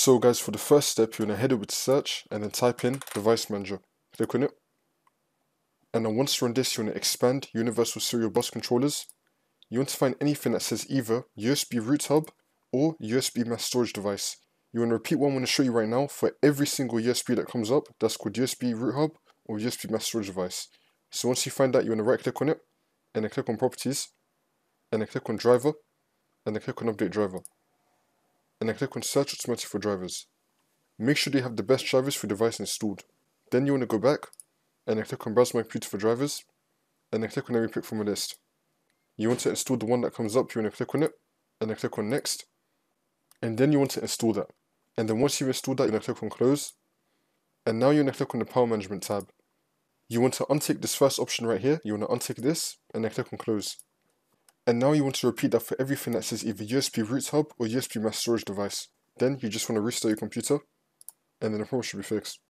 So guys, for the first step, you're going to head over to search and then type in device manager. Click on it. And then once you're on this, you want to expand universal serial bus controllers. You want to find anything that says either USB root hub or USB mass storage device. You want to repeat what I'm going to show you right now for every single USB that comes up. That's called USB root hub or USB mass storage device. So once you find that, you want to right click on it and then click on properties and then click on driver and then click on update driver and then click on search automatic for drivers. Make sure you have the best drivers for your device installed. Then you want to go back and then click on browse my computer for drivers and then click on every pick from a list. You want to install the one that comes up, you want to click on it and then click on next and then you want to install that. And then once you've installed that, you're going to click on close and now you're going to click on the power management tab. You want to untick this first option right here, you want to untick this and then click on close. And now you want to repeat that for everything that says either USB root hub or USB mass storage device. Then you just want to restart your computer and then the problem should be fixed.